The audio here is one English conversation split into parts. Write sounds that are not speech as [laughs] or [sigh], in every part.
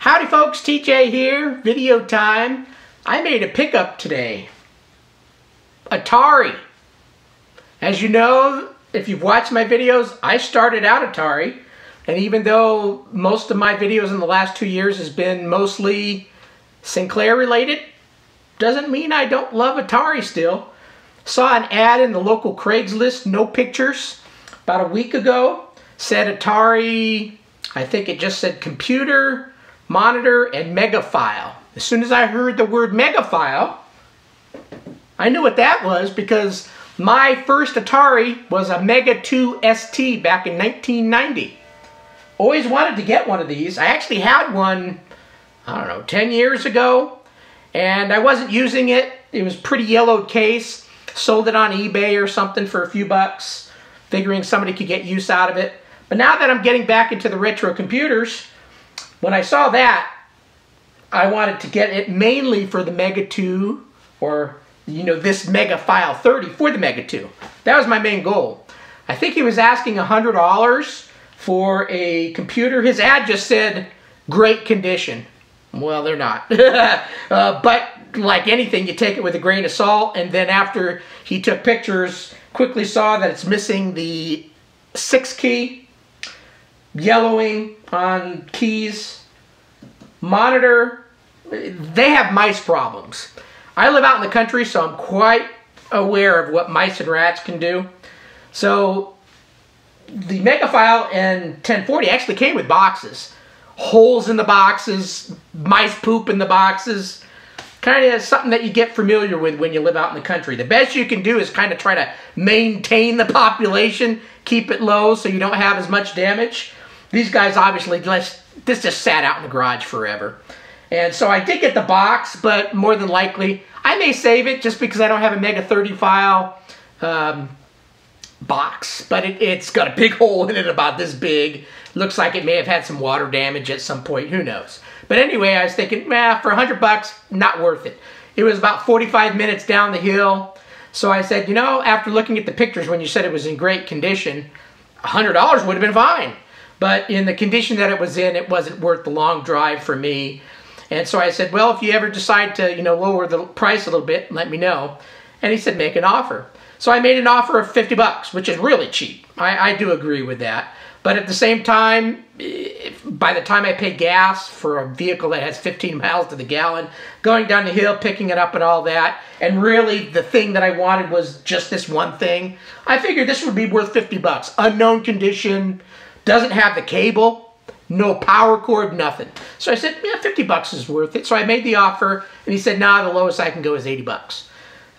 Howdy folks, TJ here, video time. I made a pickup today. Atari. As you know, if you've watched my videos, I started out Atari. And even though most of my videos in the last two years has been mostly Sinclair related, doesn't mean I don't love Atari still. Saw an ad in the local Craigslist, no pictures, about a week ago. Said Atari, I think it just said computer, monitor, and megafile. As soon as I heard the word megafile, I knew what that was because my first Atari was a Mega 2 ST back in 1990. Always wanted to get one of these. I actually had one, I don't know, 10 years ago, and I wasn't using it. It was pretty yellowed case. Sold it on eBay or something for a few bucks, figuring somebody could get use out of it. But now that I'm getting back into the retro computers, when I saw that, I wanted to get it mainly for the Mega 2 or, you know, this Mega File 30 for the Mega 2. That was my main goal. I think he was asking $100 for a computer. His ad just said, great condition. Well, they're not. [laughs] uh, but like anything, you take it with a grain of salt. And then after he took pictures, quickly saw that it's missing the six key yellowing on keys, monitor. They have mice problems. I live out in the country, so I'm quite aware of what mice and rats can do. So the Megafile and 1040 actually came with boxes. Holes in the boxes, mice poop in the boxes. Kind of something that you get familiar with when you live out in the country. The best you can do is kind of try to maintain the population, keep it low so you don't have as much damage. These guys obviously, this just sat out in the garage forever. And so I did get the box, but more than likely, I may save it just because I don't have a Mega 30 file um, box. But it, has got a big [laughs] hole in it about this big. Looks like it may have had some water damage at some point. Who knows? But anyway, I was thinking, man, for 100 bucks, not worth it. It was about 45 minutes down the hill. So I said, you know, after looking at the pictures when you said it was in great condition, $100 would have been fine. But in the condition that it was in, it wasn't worth the long drive for me. And so I said, well, if you ever decide to, you know, lower the price a little bit, let me know. And he said, make an offer. So I made an offer of 50 bucks, which is really cheap. I, I do agree with that. But at the same time, by the time I pay gas for a vehicle that has 15 miles to the gallon, going down the hill, picking it up and all that, and really the thing that I wanted was just this one thing, I figured this would be worth 50 bucks. Unknown condition, doesn't have the cable, no power cord, nothing. So I said, yeah, 50 bucks is worth it. So I made the offer, and he said, nah, the lowest I can go is 80 bucks.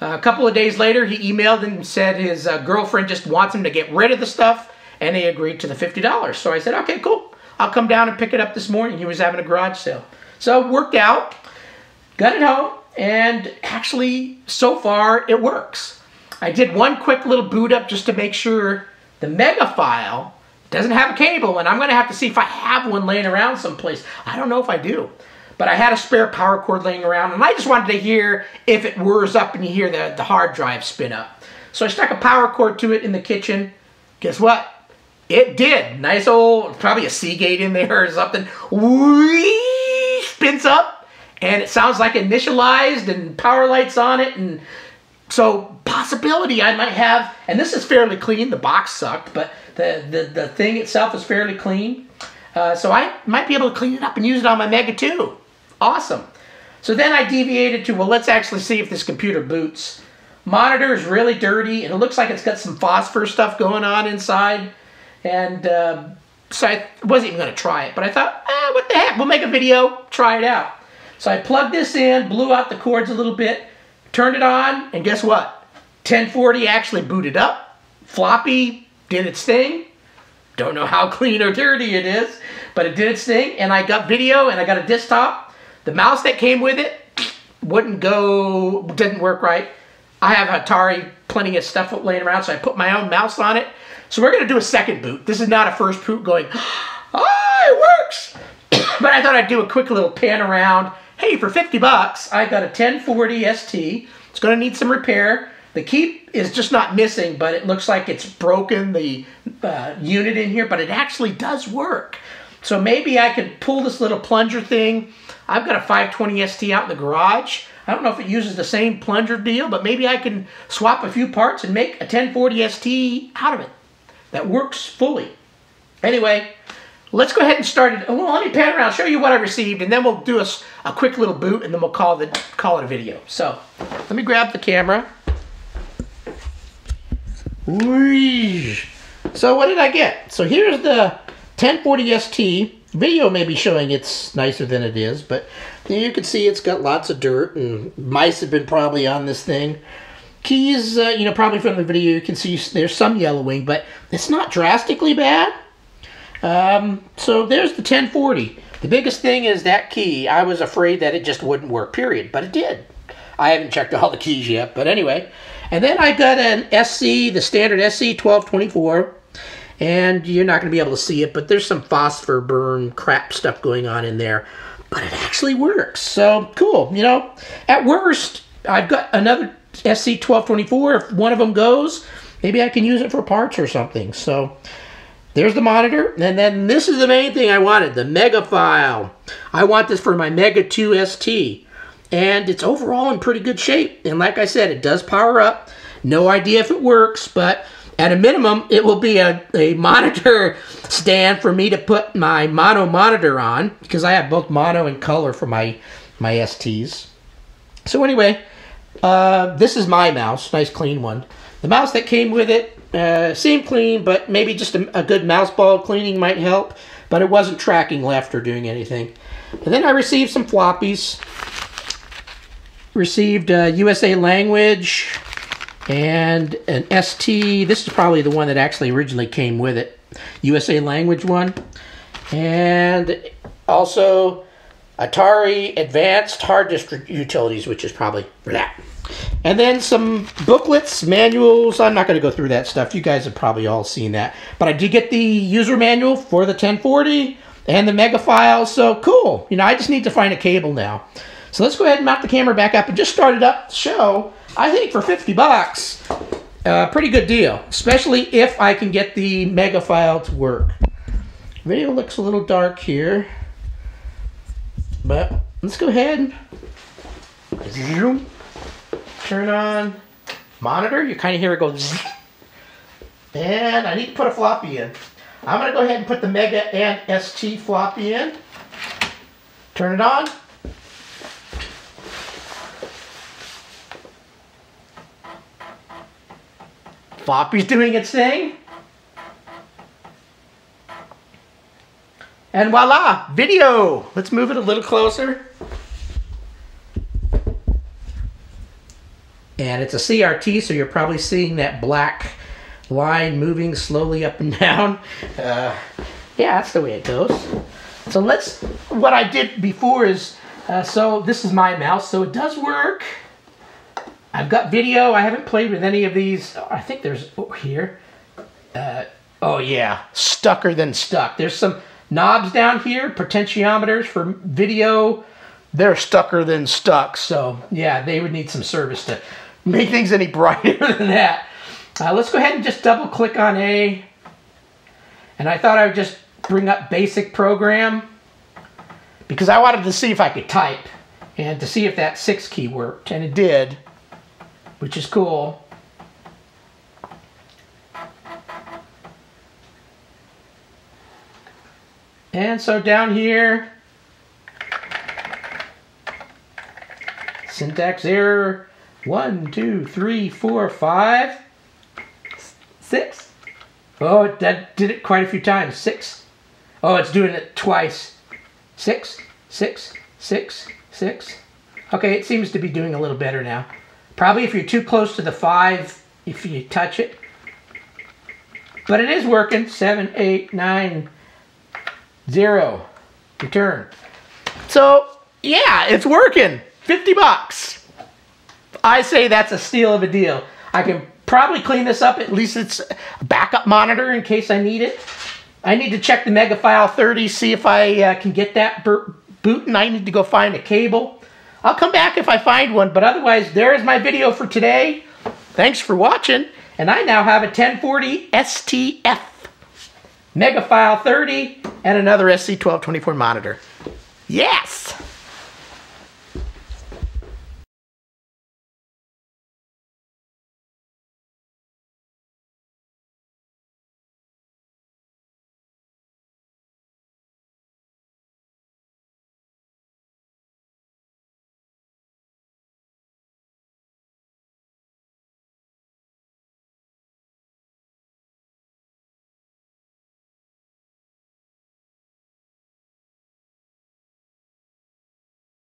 Uh, a couple of days later, he emailed and said his uh, girlfriend just wants him to get rid of the stuff, and he agreed to the $50. So I said, okay, cool. I'll come down and pick it up this morning. He was having a garage sale. So it worked out, got it home, and actually, so far, it works. I did one quick little boot up just to make sure the mega file doesn't have a cable, and I'm going to have to see if I have one laying around someplace. I don't know if I do. But I had a spare power cord laying around, and I just wanted to hear if it whirs up and you hear the, the hard drive spin up. So I stuck a power cord to it in the kitchen. Guess what? It did. Nice old, probably a Seagate in there or something. Whee! Spins up, and it sounds like initialized, and power lights on it, and so possibility I might have, and this is fairly clean. The box sucked, but the, the, the thing itself is fairly clean. Uh, so I might be able to clean it up and use it on my Mega 2. Awesome. So then I deviated to, well, let's actually see if this computer boots. Monitor is really dirty, and it looks like it's got some phosphor stuff going on inside. And uh, so I wasn't even going to try it, but I thought, ah, what the heck, we'll make a video, try it out. So I plugged this in, blew out the cords a little bit, turned it on, and guess what? 1040 actually booted up. Floppy did its thing. Don't know how [laughs] clean or dirty it is, but it did its thing. And I got video and I got a desktop. The mouse that came with it wouldn't go, didn't work right. I have Atari, plenty of stuff laying around, so I put my own mouse on it. So we're going to do a second boot. This is not a first boot going, oh, [gasps] it works. [coughs] but I thought I'd do a quick little pan around. Hey, for 50 bucks, I got a 1040 ST. It's going to need some repair. The key is just not missing, but it looks like it's broken the uh, unit in here, but it actually does work. So maybe I can pull this little plunger thing. I've got a 520 ST out in the garage. I don't know if it uses the same plunger deal, but maybe I can swap a few parts and make a 1040 ST out of it that works fully. Anyway, let's go ahead and start it. Well, let me pan around, show you what I received, and then we'll do a, a quick little boot, and then we'll call, the, call it a video. So, let me grab the camera. So what did I get? So here's the 1040 ST. Video may be showing it's nicer than it is, but you can see it's got lots of dirt and mice have been probably on this thing. Keys, uh, you know, probably from the video you can see there's some yellowing, but it's not drastically bad. Um, so there's the 1040. The biggest thing is that key. I was afraid that it just wouldn't work, period, but it did. I haven't checked all the keys yet, but anyway. And then I got an SC, the standard SC 1224 and you're not going to be able to see it, but there's some phosphor burn crap stuff going on in there. But it actually works. So cool. You know, at worst, I've got another SC1224. If one of them goes, maybe I can use it for parts or something. So there's the monitor. And then this is the main thing I wanted, the Mega File. I want this for my Mega 2 ST. And it's overall in pretty good shape. And like I said, it does power up. No idea if it works, but at a minimum, it will be a, a monitor [laughs] stand for me to put my mono monitor on because I have both mono and color for my, my STs. So anyway, uh, this is my mouse, nice clean one. The mouse that came with it uh, seemed clean, but maybe just a, a good mouse ball cleaning might help, but it wasn't tracking left or doing anything. And then I received some floppies. Received uh, USA language, and an ST. This is probably the one that actually originally came with it. USA language one. And also Atari Advanced Hard Disk Utilities, which is probably for that. And then some booklets, manuals. I'm not going to go through that stuff. You guys have probably all seen that. But I did get the user manual for the 1040 and the mega file. So cool. You know, I just need to find a cable now. So let's go ahead and mount the camera back up and just start it up show I think for 50 bucks, uh, pretty good deal, especially if I can get the mega file to work. Video looks a little dark here, but let's go ahead and turn on monitor. You kind of hear it go and I need to put a floppy in. I'm going to go ahead and put the Mega and ST floppy in. Turn it on. Floppy's doing its thing. And voila, video. Let's move it a little closer. And it's a CRT, so you're probably seeing that black line moving slowly up and [laughs] down. Uh, yeah, that's the way it goes. So let's, what I did before is, uh, so this is my mouse, so it does work. I've got video. I haven't played with any of these. I think there's oh, here. Uh, oh yeah, stucker than stuck. There's some knobs down here, potentiometers for video. They're stucker than stuck. So yeah, they would need some service to make things any brighter [laughs] than that. Uh, let's go ahead and just double click on A. And I thought I would just bring up basic program because I wanted to see if I could type and to see if that six key worked and it did which is cool. And so down here, syntax error, one, two, three, four, five, six. Oh, that did it quite a few times. Six. Oh, it's doing it twice. Six, six, six, six. Okay, it seems to be doing a little better now. Probably if you're too close to the 5, if you touch it. But it is working. Seven, eight, nine, zero. Return. So, yeah, it's working. 50 bucks. I say that's a steal of a deal. I can probably clean this up. At least it's a backup monitor in case I need it. I need to check the Megafile 30, see if I uh, can get that boot, and I need to go find a cable. I'll come back if I find one, but otherwise, there is my video for today. Thanks for watching, and I now have a 1040 STF Megafile 30 and another SC1224 monitor. Yes!